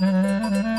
Mm-hmm.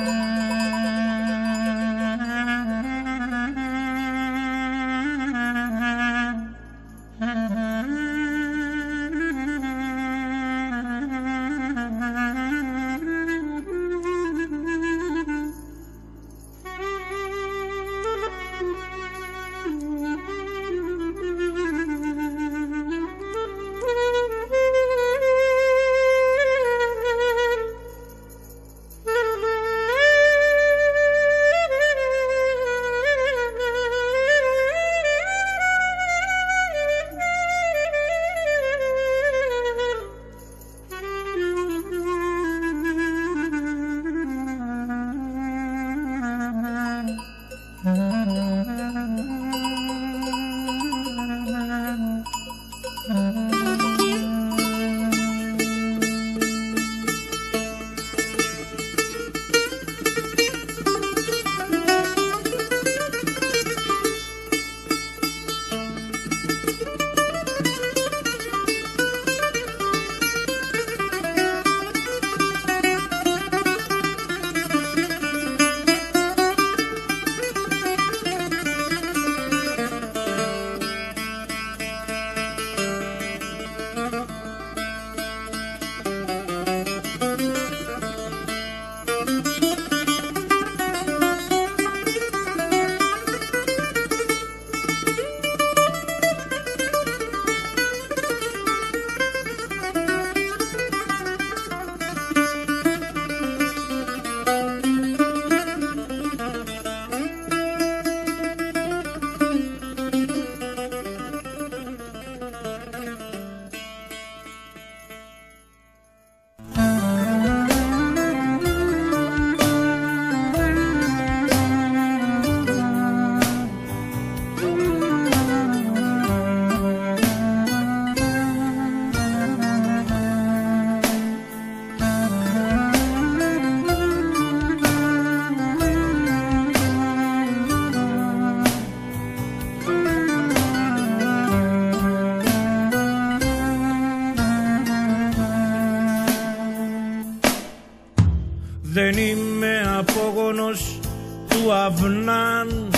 Του Αυνάν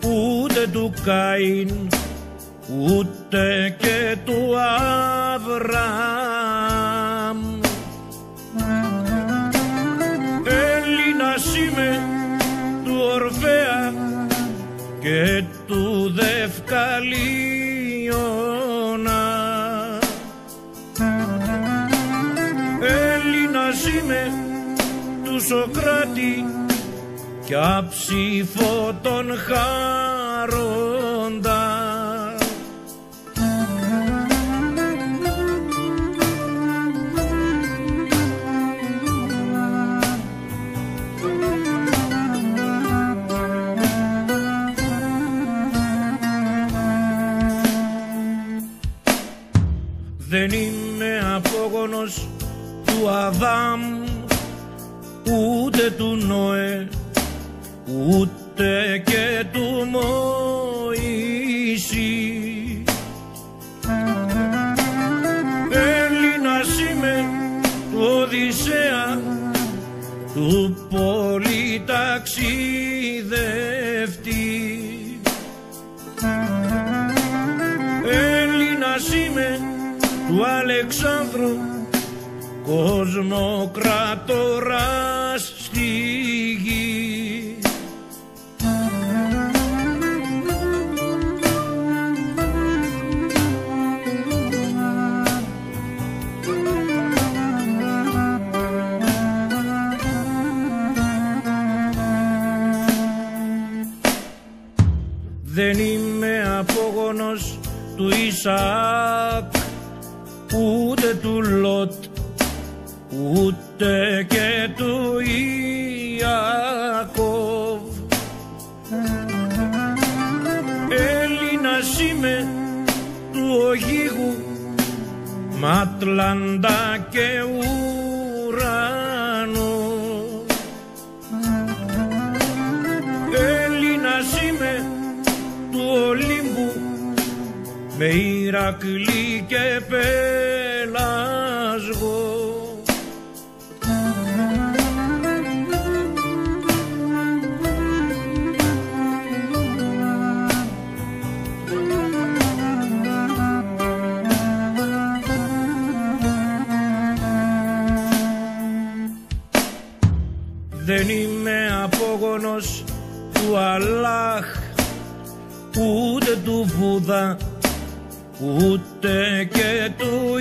ούτε του Καΐν ούτε και του Αβραάμ. Έλληνας είμαι του Ορφέα και του Δευκαλίωνα. Έλληνας είμαι του Σοκράτη κι αψήφο τον Χάροντα. Δεν είμαι απόγονος του Αδάμ ούτε του Νόε ούτε και του Μωυσή Έλληνας είμαι του Οδυσσέα του πολυταξιδευτή Έλληνας είμαι του Αλεξάνδρου κοσμοκρατοράς στη γη. Δεν είμαι απόγονος του Ισαάκ ούτε του Λότ ούτε και του Ιακώβ. Έλληνας είμαι του Ογίγου Ματλαντά και με Ηρακλή και Πελασγό. Δεν είμαι απόγονος του Αλλάχ ούτε του Βούδα ούτε και του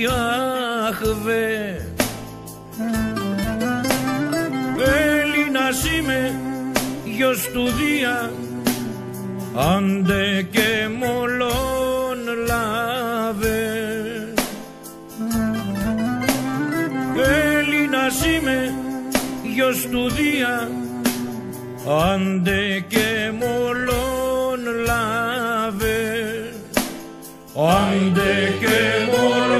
Ιαχβέ Έλληνας είμαι γιος του Δία. Άντε και μολόν λάβε. Έλληνας είμαι γιος του Δία. Άντε και μολόν Ande que morir.